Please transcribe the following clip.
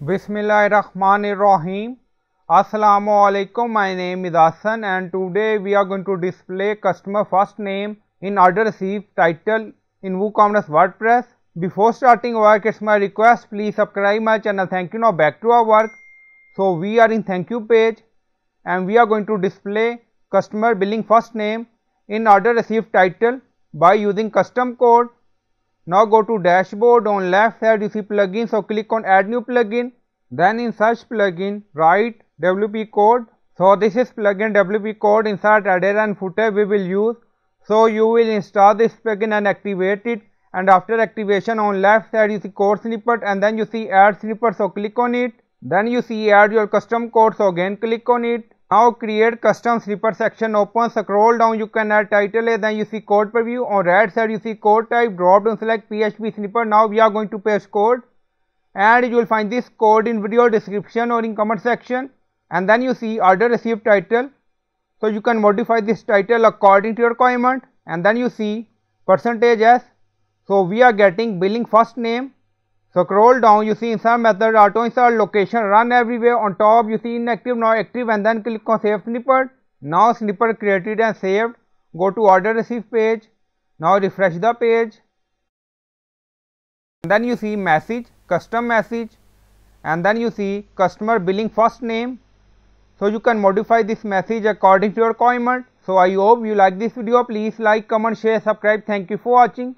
Bismillahirrahmanirrahim. Assalamu alaikum. My name is Hassan and today we are going to display customer first name in order received title in WooCommerce WordPress. Before starting work, it's my request please subscribe my channel. Thank you. Now back to our work. So we are in thank you page and we are going to display customer billing first name in order received title by using custom code now go to dashboard on left side you see plugin so click on add new plugin. Then in search plugin write wp code. So this is plugin wp code insert header and footer we will use. So you will install this plugin and activate it. And after activation on left side you see code snippet and then you see add snippet so click on it. Then you see add your custom code so again click on it now create custom snippet section open scroll down you can add title then you see code preview. On right side you see code type drop down select php snippet now we are going to paste code. And you will find this code in video description or in comment section. And then you see order received title. So you can modify this title according to your requirement. And then you see percentage s so we are getting billing first name so scroll down you see insert method auto install location run everywhere on top you see inactive now active and then click on save snippet. Now snippet created and saved go to order receive page now refresh the page and then you see message custom message and then you see customer billing first name. So you can modify this message according to your requirement. So I hope you like this video please like comment share subscribe thank you for watching.